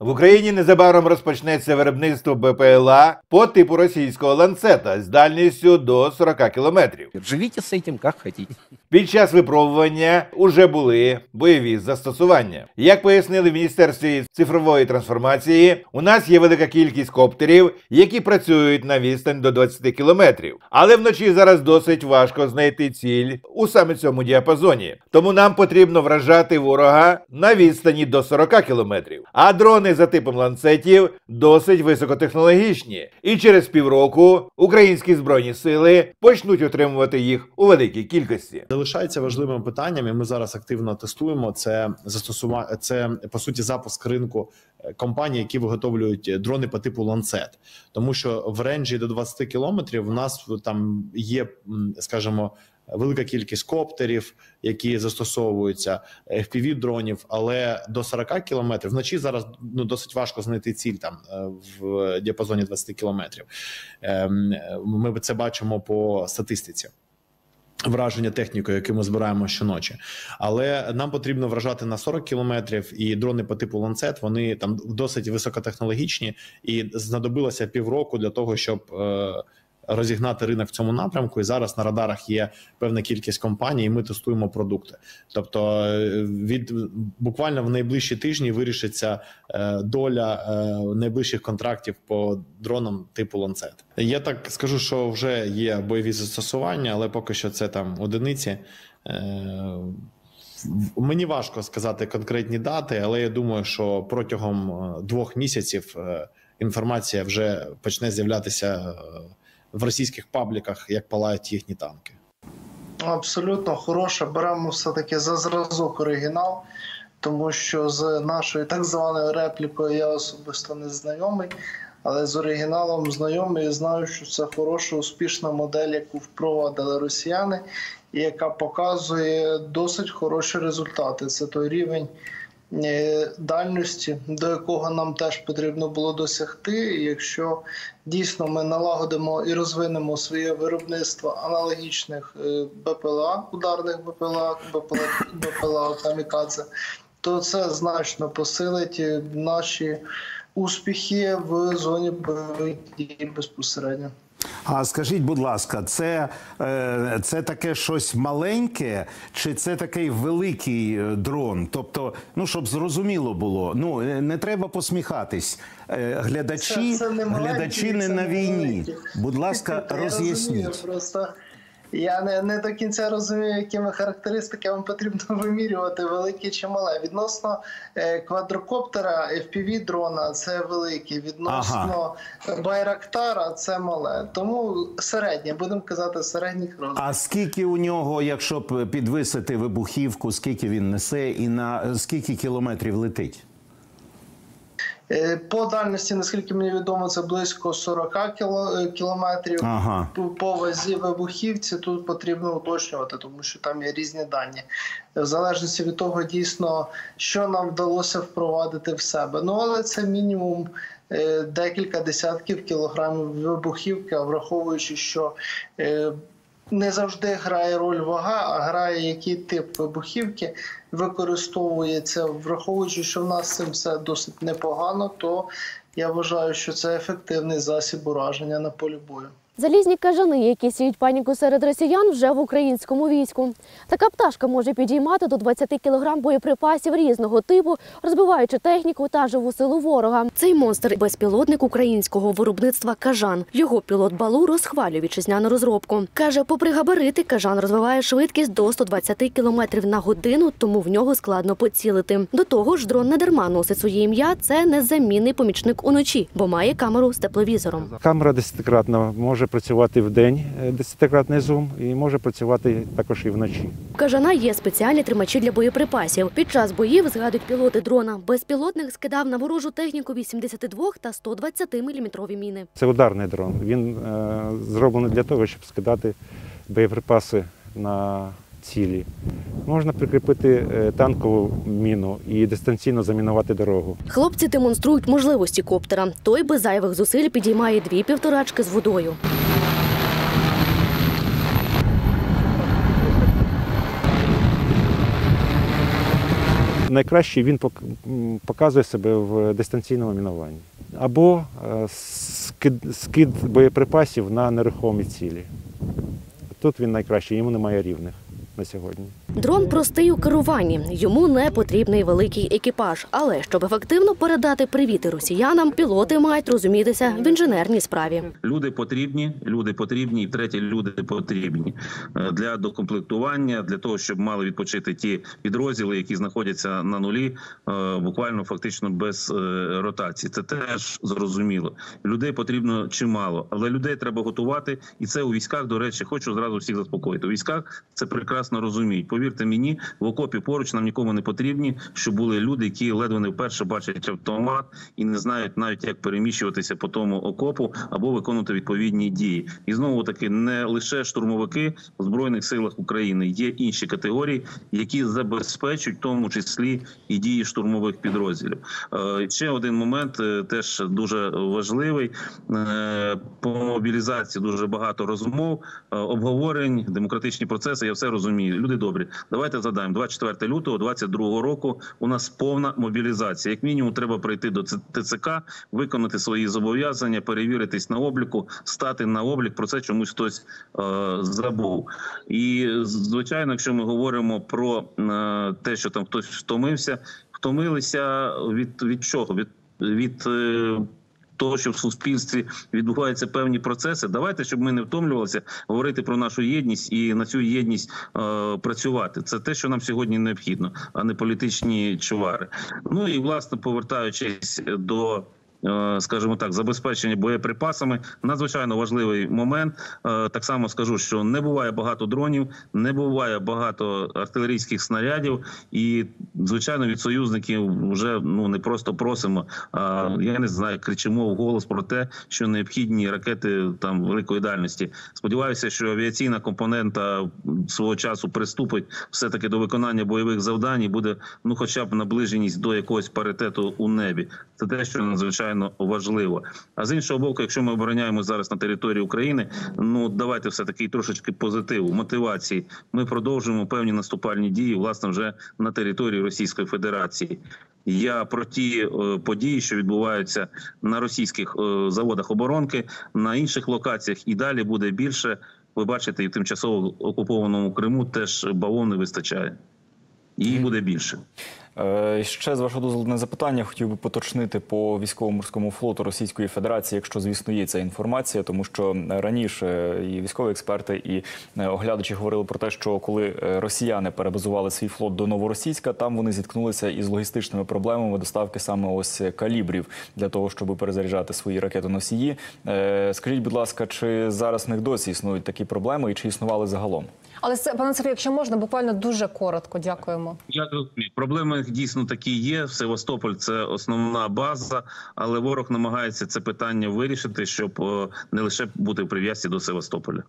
В Україні незабаром розпочнеться виробництво БПЛА по типу російського ланцета з дальністю до 40 кілометрів. Живите с этим как хотите. Під час випробування уже були бойові застосування. Як пояснили в міністерстві цифрової трансформації, у нас є велика кількість коптерів, які працюють на відстань до 20 кілометрів. Але вночі зараз досить важко знайти ціль у саме цьому діапазоні. Тому нам потрібно вражати ворога на відстані до 40 кілометрів. А дрони за типом ланцетів досить високотехнологічні. І через півроку українські збройні сили почнуть отримувати їх у великій кількості. Залишається важливим питанням, і ми зараз активно тестуємо це застосування. Це по суті запуск ринку е, компаній, які виготовлюють дрони по типу Ланцет, тому що в range і до 20 кілометрів у нас там є, скажімо, велика кількість коптерів, які застосовуються FPV дронів, але до 40 кілометрів вночі зараз ну досить важко знайти ціль там е, в діапазоні 20 кілометрів. Ем, Ми це бачимо по статистиці. Враження технікою, яку ми збираємо щоночі, але нам потрібно вражати на 40 кілометрів, і дрони по типу ланцет вони там досить високотехнологічні, і знадобилося півроку для того, щоб е, розігнати ринок в цьому напрямку. І зараз на радарах є певна кількість компаній. і Ми тестуємо продукти. Тобто, е, від буквально в найближчі тижні вирішиться е, доля е, найближчих контрактів по дронам типу ланцет. Я так скажу, що вже є бойові застосування, але поки що це там одиниці. Мені важко сказати конкретні дати, але я думаю, що протягом двох місяців інформація вже почне з'являтися в російських пабліках, як палають їхні танки. Абсолютно хороше. Беремо все-таки за зразок оригінал, тому що з нашою так званою реплікою я особисто не знайомий, але з оригіналом знайомий і знаю, що це хороша, успішна модель, яку впровадили росіяни, і яка показує досить хороші результати. Це той рівень. Е, Дальності, до якого нам теж потрібно було досягти, якщо дійсно ми налагодимо і розвинемо своє виробництво аналогічних е, БПЛА, ударних БПЛА, БПЛА, БПЛА Камікадзе, то це значно посилить е, наші успіхи в зоні бойових дій безпосередньо. А скажіть, будь ласка, це, е, це таке щось маленьке, чи це такий великий е, дрон? Тобто, ну щоб зрозуміло було, ну е, не треба посміхатись. Глядачі, Це- це не маленький, глядачі не це на війні. великий. Будь ласка, роз'ясніть. Просто я не, не до кінця розумію, якими характеристиками потрібно вимірювати велике чи мале. Відносно е, квадрокоптера, FPV дрона це велике. Відносно Байрактара це мале. Тому середнє, будемо казати, середніх розмірів. А скільки у нього, якщо підвисити вибухівку, скільки він несе, і на скільки кілометрів летить? Е, По дальності, наскільки мені відомо, це близько 40 кіло- е, кілометрів. Ага. По- вазі вибухівці тут потрібно уточнювати, тому що там є різні дані. В залежності від того, дійсно, що нам вдалося впровадити в себе. Ну але це мінімум е, декілька десятків кілограмів вибухівки, враховуючи, що не завжди грає роль вага, а грає який тип вибухівки використовується, враховуючи, що в нас цим все досить непогано, то я вважаю, що це ефективний засіб ураження на полі бою. Залізні кажани, які сіють паніку серед росіян, вже в українському війську. Така пташка може підіймати до 20 кг боєприпасів різного типу, розбиваючи техніку та живу силу ворога. Цей монстр безпілотник українського виробництва кажан. Його пілот балу розхвалює вітчизняну розробку. каже, попри габарити, кажан розвиває швидкість до 120 км на годину, тому в нього складно поцілити. До того ж, дрон не дарма носить своє ім'я. Це незамінний помічник уночі, бо має камеру з тепловізором. Камера десятикратна може працювати в день, е, десятикратний зум, і може працювати також і вночі. У кажана є спеціальні тримачі для боєприпасів. Під час боїв згадують пілоти дрона. Безпілотник скидав на ворожу техніку 82 та 120 мм міни. Це ударний дрон. Він е, зроблений для того, щоб скидати боєприпаси на цілі. Можна прикріпити е, танкову міну і дистанційно замінувати дорогу. Хлопці демонструють можливості коптера. Той без зайвих зусиль підіймає дві півторачки з водою. найкраще він показує себе в дистанційному мінуванні. Або е, скид, скид боєприпасів на нерухомі цілі. Тут він найкращий, йому немає рівних на сьогодні. Дрон простий у керуванні. Йому не потрібний великий екіпаж. Але щоб ефективно передати привіти росіянам, пілоти мають розумітися в інженерній справі. Люди потрібні, люди потрібні, і третє, люди потрібні е, для докомплектування, для того, щоб мали відпочити ті підрозділи, які знаходяться на нулі, е, буквально фактично без е, ротації. Це теж зрозуміло. Людей потрібно чимало, але людей треба готувати, і це у військах. До речі, хочу зразу всіх заспокоїти. У військах це прекрасно розуміють. Повірте мені, в окопі поруч нам нікому не потрібні, щоб були люди, які ледве не вперше бачать автомат і не знають навіть як переміщуватися по тому окопу або виконувати відповідні дії. І знову таки не лише штурмовики в збройних силах України, є інші категорії, які забезпечують в тому числі і дії штурмових підрозділів. Е, Ще один момент е, теж дуже важливий Е, по мобілізації. Дуже багато розмов, обговорень, демократичні процеси. Я все розумію. Люди добрі. Давайте задаємо 24 лютого 22 року. У нас повна мобілізація. Як мінімум, треба прийти до ТЦК, виконати свої зобов'язання, перевіритись на обліку, стати на облік. Про це чомусь хтось е, забув. І звичайно, якщо ми говоримо про е, те, що там хтось втомився, втомилися від, від чого? Від, від е, того, що в суспільстві відбуваються певні процеси. Давайте, щоб ми не втомлювалися, говорити про нашу єдність і на цю єдність е, працювати. Це те, що нам сьогодні необхідно, а не політичні чувари. Ну і власне повертаючись до. Е, Скажімо так, забезпечення боєприпасами надзвичайно важливий момент. Е, Так само скажу, що не буває багато дронів, не буває багато артилерійських снарядів, і звичайно від союзників вже ну не просто просимо, а я не знаю, кричимо в голос про те, що необхідні ракети там великої дальності. Сподіваюся, що авіаційна компонента свого часу приступить все таки до виконання бойових завдань і буде ну, хоча б наближеність до якогось паритету у небі. Це те, що надзвичайно важливо. А з іншого боку, якщо ми обороняємо зараз на території України, ну давайте все таки трошечки позитиву, мотивації. Ми продовжуємо певні наступальні дії, власне, вже на території Російської Федерації. Я про ті е, події, що відбуваються на російських е, заводах оборонки, на інших локаціях, і далі буде більше. Ви бачите, і в тимчасово окупованому Криму теж бавовни вистачає. Її буде більше. Е, Ще з вашого дозволу запитання хотів би поточнити по військово-морському флоту Російської Федерації, якщо звісно є ця інформація, тому що раніше і військові експерти, і е, оглядачі говорили про те, що коли е, росіяни перебазували свій флот до Новоросійська, там вони зіткнулися із логістичними проблемами доставки саме ось калібрів для того, щоб перезаряджати свої ракетоносії. Е, Скажіть, будь ласка, чи зараз в них досі існують такі проблеми, і чи існували загалом? Але це, пане Сергію, якщо можна, буквально дуже коротко. Дякуємо. Я розумію. Дійсно такі є. Севастополь це основна база, але ворог намагається це питання вирішити, щоб е, не лише бути в прив'язці до Севастополя.